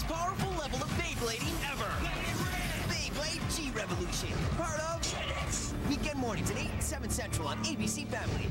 most powerful level of Beyblading ever. Beyblade G Revolution, part of Weekend mornings at 8, 7 central on ABC Family.